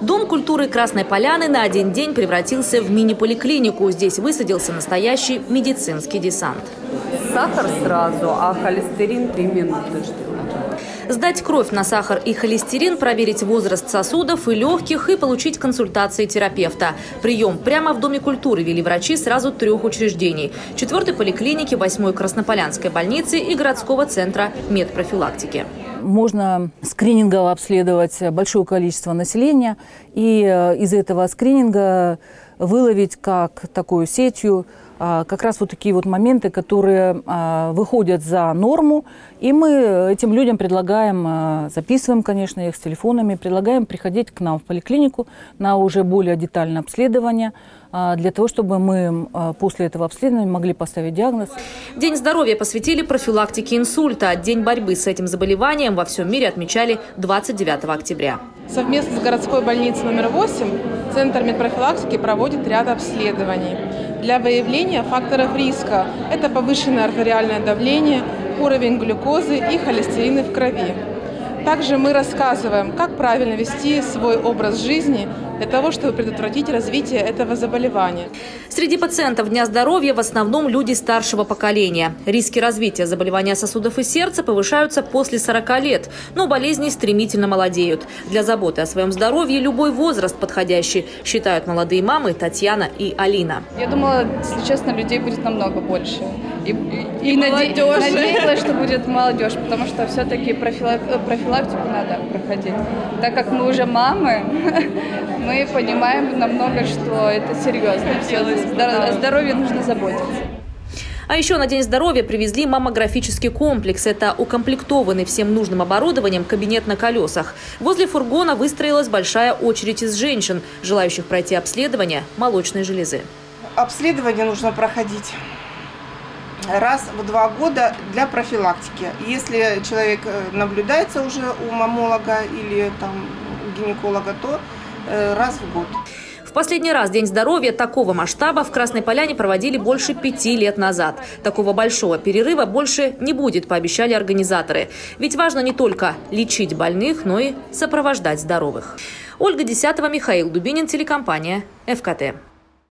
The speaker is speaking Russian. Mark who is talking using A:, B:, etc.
A: Дом культуры Красной Поляны на один день превратился в мини-поликлинику. Здесь высадился настоящий медицинский десант.
B: Сахар сразу, а холестерин 3 минуты ждем.
A: Сдать кровь на сахар и холестерин, проверить возраст сосудов и легких и получить консультации терапевта. Прием прямо в Доме культуры вели врачи сразу трех учреждений. Четвертой поликлиники, восьмой Краснополянской больницы и городского центра медпрофилактики.
C: Можно скринингово обследовать большое количество населения и э, из этого скрининга выловить как такую сетью а, как раз вот такие вот моменты, которые а, выходят за норму, и мы этим людям предлагаем, а, записываем, конечно, их с телефонами, предлагаем приходить к нам в поликлинику на уже более детальное обследование, для того, чтобы мы после этого обследования могли поставить диагноз.
A: День здоровья посвятили профилактике инсульта. День борьбы с этим заболеванием во всем мире отмечали 29 октября.
D: Совместно с городской больницей номер 8 Центр медпрофилактики проводит ряд обследований для выявления факторов риска. Это повышенное артериальное давление, уровень глюкозы и холестерина в крови. Также мы рассказываем, как правильно вести свой образ жизни для того, чтобы предотвратить развитие этого заболевания.
A: Среди пациентов Дня здоровья в основном люди старшего поколения. Риски развития заболевания сосудов и сердца повышаются после 40 лет, но болезни стремительно молодеют. Для заботы о своем здоровье любой возраст подходящий, считают молодые мамы Татьяна и Алина.
E: Я думала, если честно, людей будет намного больше. И, и, и наде... надеялась, что будет молодежь, потому что все-таки профилактику надо проходить. Так как мы уже мамы, мы понимаем намного, что это серьезно. Все, о здоровье нужно заботиться.
A: А еще на День здоровья привезли маммографический комплекс. Это укомплектованный всем нужным оборудованием кабинет на колесах. Возле фургона выстроилась большая очередь из женщин, желающих пройти обследование молочной железы.
F: Обследование нужно проходить раз в два года для профилактики. Если человек э, наблюдается уже у мамолога или там, у гинеколога, то раз в год.
A: В последний раз День здоровья такого масштаба в Красной Поляне проводили больше пяти лет назад. Такого большого перерыва больше не будет, пообещали организаторы. Ведь важно не только лечить больных, но и сопровождать здоровых. Ольга Десятого, Михаил Дубинин, телекомпания «ФКТ».